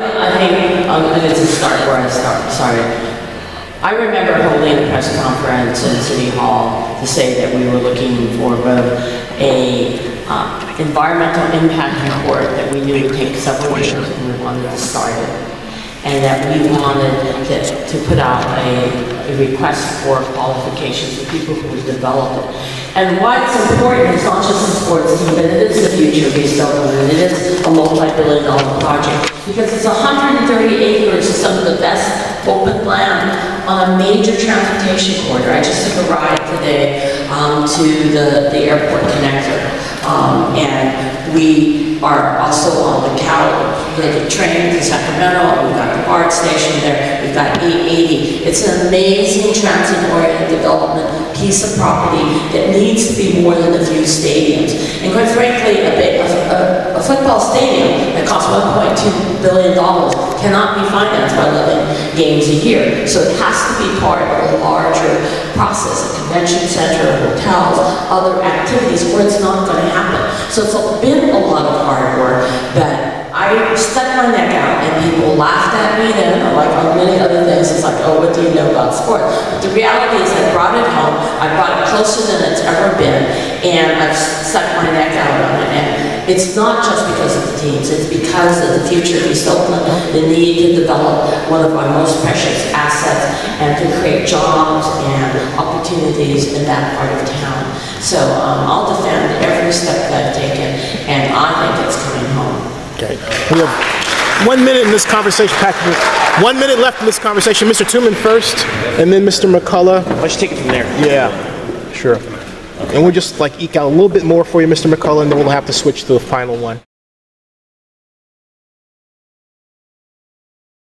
I think um, I'm going to start where I start, sorry. I remember holding a press conference in City Hall to say that we were looking for both a uh, environmental impact report that we knew would take several years and we wanted to start it. And that we wanted to, to put out a, a request for qualifications for people who would develop it. And why it's important is not just the sports team, but it is the future of East Oakland, and it is a multi-billion dollar project. Because it's 130 acres of some of the best open land on a major transportation corridor. I just took a ride today um, to the, the airport connector. Um, and we are also on the Cal, the train to Sacramento, we've got the BART station there, we've got 880. It's an amazing transit-oriented development piece of property that needs to be more than a few stadiums. And quite frankly, a, football stadium that costs 1.2 billion dollars cannot be financed by 11 games a year. So it has to be part of a larger process, a convention center, hotels, other activities where it's not going to happen. So it's been a lot of hard work, but I stuck my neck out and people laughed at me then, like on many other things, it's like, oh, what do you know about sports? But the reality is I brought it home, I brought it closer than it's ever been, and I've stuck my neck out on it. And it's not just because of the teams, it's because of the future of East Oakland, the need to develop one of our most precious assets and to create jobs and opportunities in that part of town. So um, I'll defend every step that I've taken, and I think it's coming home. Okay. We have one minute in this conversation, Patrick. One minute left in this conversation. Mr. Tuman first, and then Mr. McCullough. Let's take it from there. Yeah, sure. And we'll just like eke out a little bit more for you, Mr. McCullough, and then we'll have to switch to the final one.